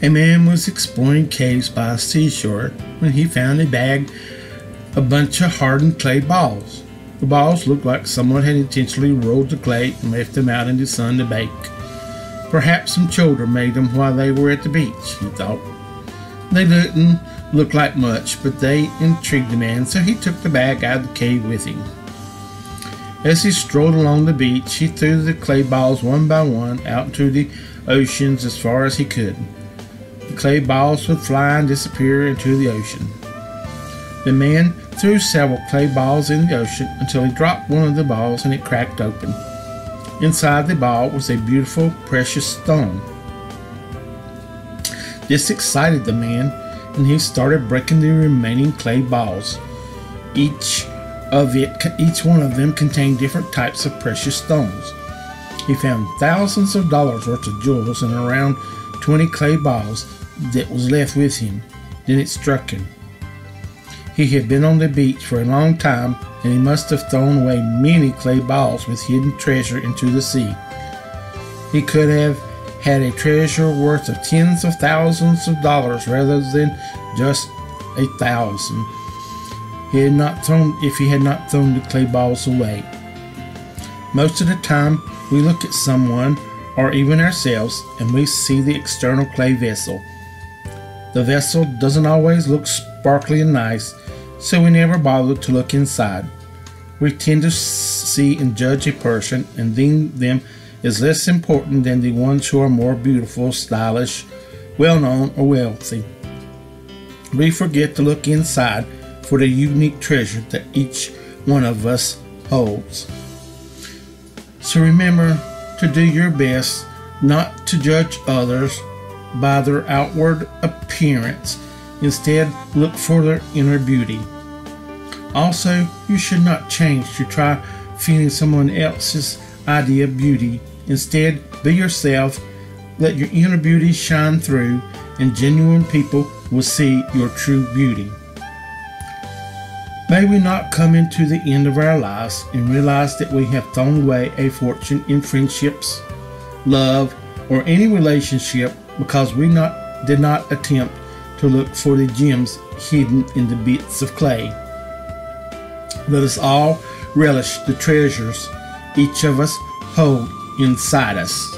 A man was exploring caves by a seashore when he found a bag, a bunch of hardened clay balls. The balls looked like someone had intentionally rolled the clay and left them out in the sun to bake. Perhaps some children made them while they were at the beach, he thought. They didn't look like much, but they intrigued the man, so he took the bag out of the cave with him. As he strolled along the beach, he threw the clay balls one by one out into the oceans as far as he could. Clay balls would fly and disappear into the ocean. The man threw several clay balls in the ocean until he dropped one of the balls and it cracked open. Inside the ball was a beautiful, precious stone. This excited the man, and he started breaking the remaining clay balls. Each of it, each one of them contained different types of precious stones. He found thousands of dollars worth of jewels and around 20 clay balls that was left with him. Then it struck him. He had been on the beach for a long time and he must have thrown away many clay balls with hidden treasure into the sea. He could have had a treasure worth of tens of thousands of dollars rather than just a thousand. He had not thrown if he had not thrown the clay balls away. Most of the time we look at someone or even ourselves and we see the external clay vessel. The vessel doesn't always look sparkly and nice, so we never bother to look inside. We tend to see and judge a person and deem them as less important than the ones who are more beautiful, stylish, well known, or wealthy. We forget to look inside for the unique treasure that each one of us holds. So remember to do your best not to judge others by their outward appearance Instead, look for their inner beauty. Also, you should not change to try fitting someone else's idea of beauty. Instead, be yourself, let your inner beauty shine through, and genuine people will see your true beauty. May we not come into the end of our lives and realize that we have thrown away a fortune in friendships, love, or any relationship because we not, did not attempt to look for the gems hidden in the bits of clay. Let us all relish the treasures each of us hold inside us.